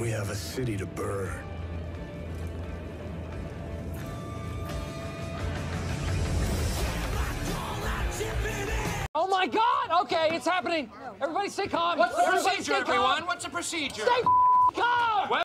We have a city to burn. Oh my God! Okay, it's happening. Everybody stay calm. What's the Everybody procedure, everyone? What's the procedure? Stay calm! Well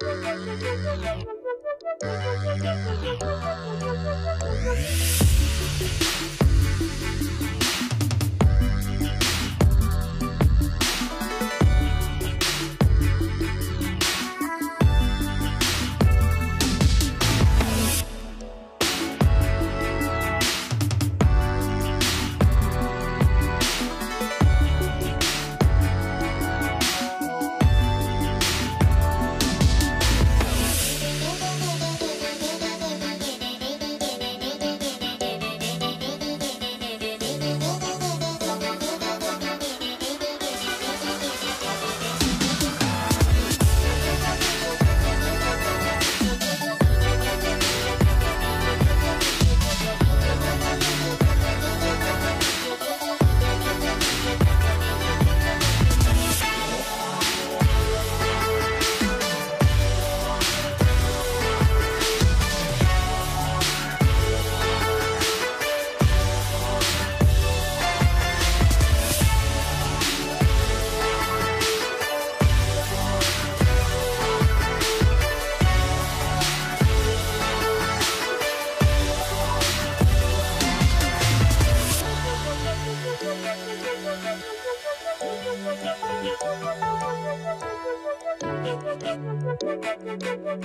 Thank you.